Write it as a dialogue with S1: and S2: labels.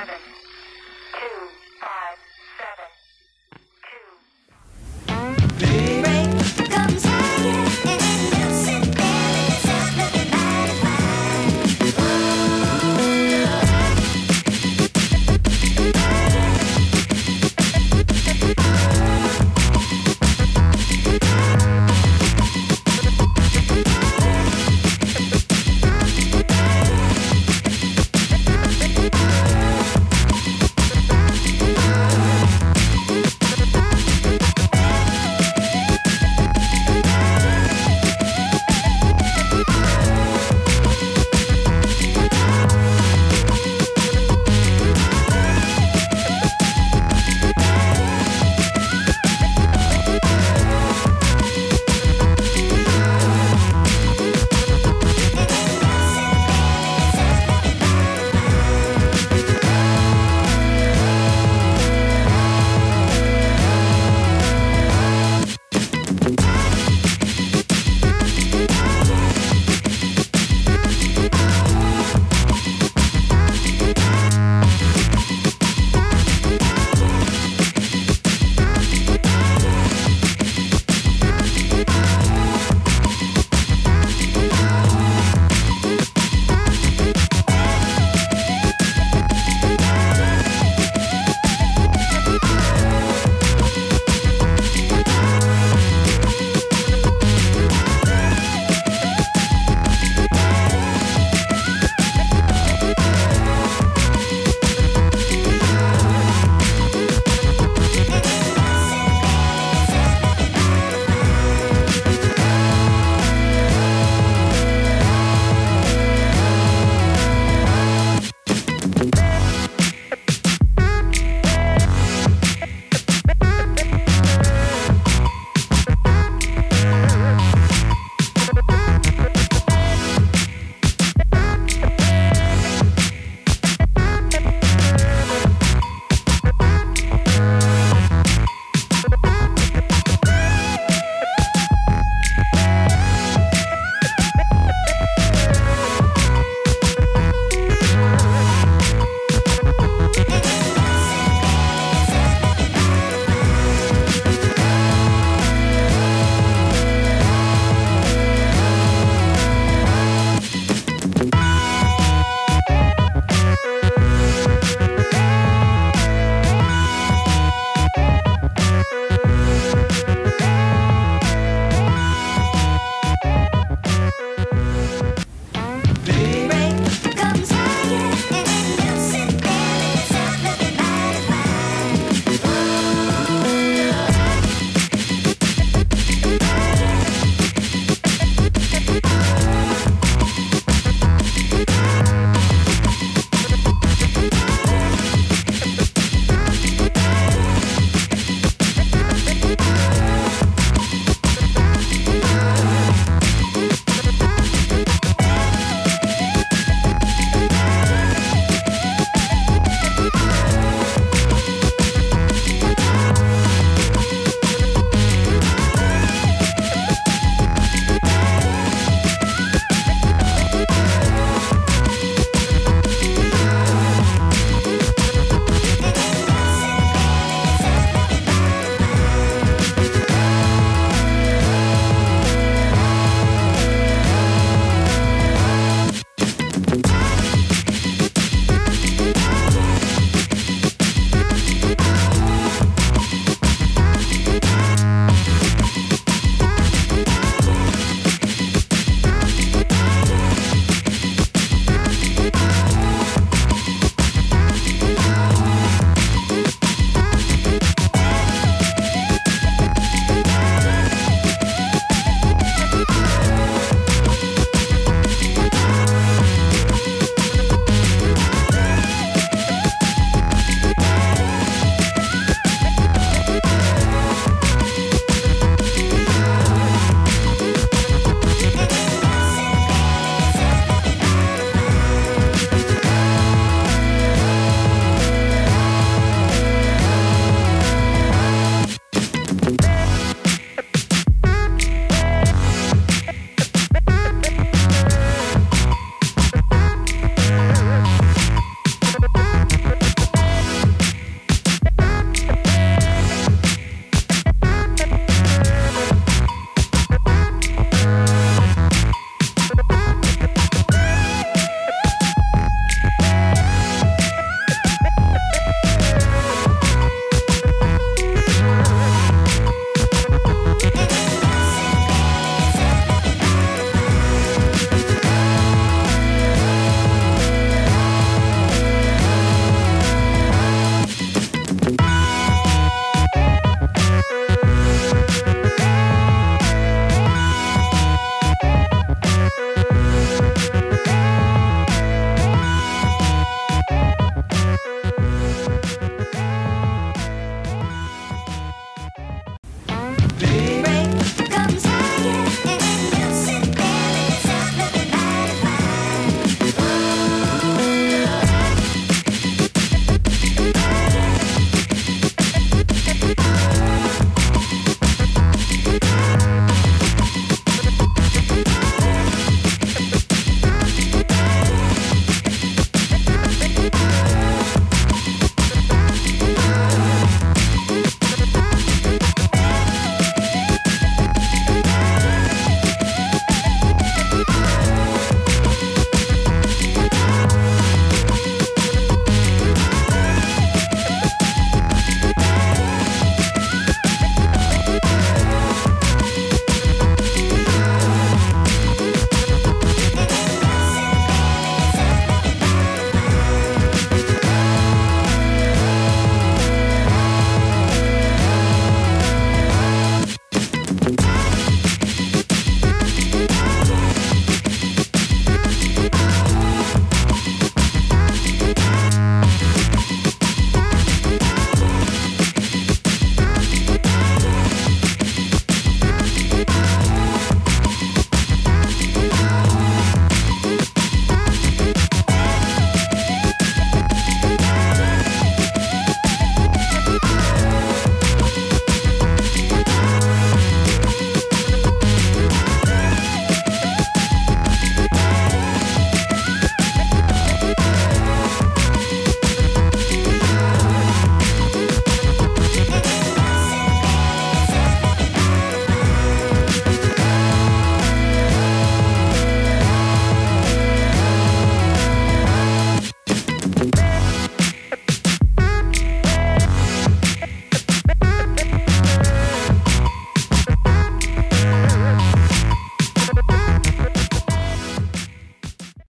S1: seven.